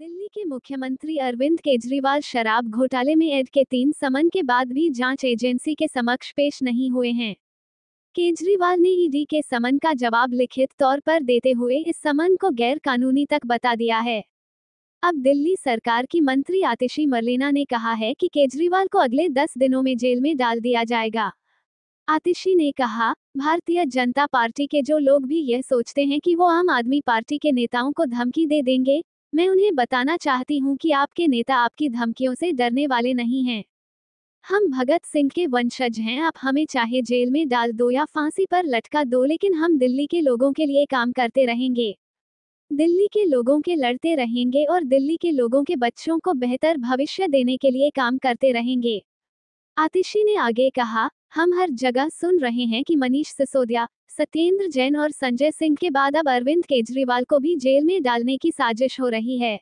दिल्ली के मुख्यमंत्री अरविंद केजरीवाल शराब घोटाले में एड के तीन समन के बाद भी जाँच एजेंसी के समक्ष पेश नहीं हुए हैं। केजरीवाल ने ईडी के समन का जवाब लिखित तौर पर देते हुए इस समन को गैर कानूनी तक बता दिया है। अब दिल्ली सरकार की मंत्री आतिशी मरलेना ने कहा है कि केजरीवाल को अगले दस दिनों में जेल में डाल दिया जाएगा। आतिशी ने कहा, भारतीय जनता पार्टी के जो लोग भी यह सोचते हैं कि वो आम आदमी पार्टी के नेताओं को धमकी दे देंगे मैं उन्हें बताना चाहती हूँ कि आपके नेता आपकी धमकियों से डरने वाले नहीं हैं। हम भगत सिंह के वंशज हैं, आप हमें चाहे जेल में डाल दो या फांसी पर लटका दो, लेकिन हम दिल्ली के लोगों के लिए काम करते रहेंगे। दिल्ली के लोगों के लड़ते रहेंगे और दिल्ली के लोगों के बच्चों को बेहतर भविष्य देने के लिए काम करते रहेंगे। आतिशी ने आगे कहा हम हर जगह सुन रहे हैं कि मनीष सिसोदिया, सत्येंद्र जैन और संजय सिंह के बाद अब अरविंद केजरीवाल को भी जेल में डालने की साजिश हो रही है।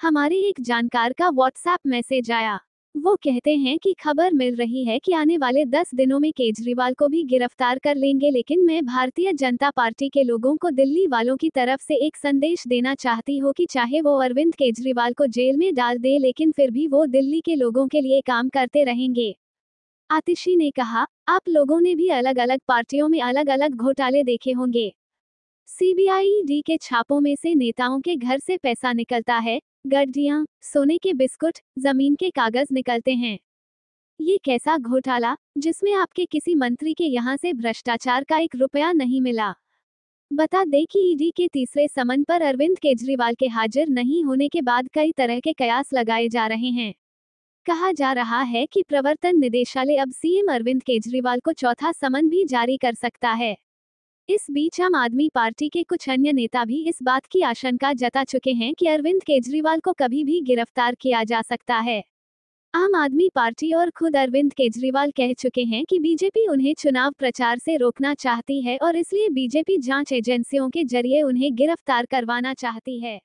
हमारे एक जानकार का व्हाट्सएप मैसेज आया। वो कहते हैं कि खबर मिल रही है कि आने वाले दस दिनों में केजरीवाल को भी गिरफ़्तार कर लेंगे, लेकिन मैं भारतीय जनता पार्टी के लोगों को दिल्ली वालों की तरफ़ से एक संदेश देना चाहती हूँ कि चाहे वो अरविंद केजरीवाल को जेल में डाल दे, लेकिन फिर भी वो दिल्ली के लोगों के लिए काम करते रहेंगे। आतिशी ने कहा, आप लोगों ने भी अलग अलग पार्टियों में अलग अलग घोटाले देखे होंगे। सीबीआई डी के छापों में से नेताओं के घर से पैसा निकलता है गड्डियाँ सोने के बिस्कुट, ज़मीन के कागज़ निकलते हैं। ये कैसा घोटाला, जिसमें आपके किसी मंत्री के यहाँ से भ्रष्टाचार का एक रुपया नहीं मिला? बता दें कि ईडी के तीसरे समन पर अरविंद केजरीवाल के हाजिर नहीं होने के बाद कई तरह के कयास लगाए जा रहे हैं। कहा जा रहा है कि प्रवर्तन निदेशालय अब सीएम अरविंद केजरीवाल को चौथा समन भी जारी कर सकता है। इस बीच आम आदमी पार्टी के कुछ अन्य नेता भी इस बात की आशंका जता चुके हैं कि अरविंद केजरीवाल को कभी भी गिरफ़्तार किया जा सकता है। आम आदमी पार्टी और खुद अरविंद केजरीवाल कह चुके हैं कि बीजेपी उन्हें चुनाव प्रचार से रोकना चाहती है और इसलिए बीजेपी जाँच एजेंसियों के ज़रिए उन्हें गिरफ़्तार करवाना चाहती है।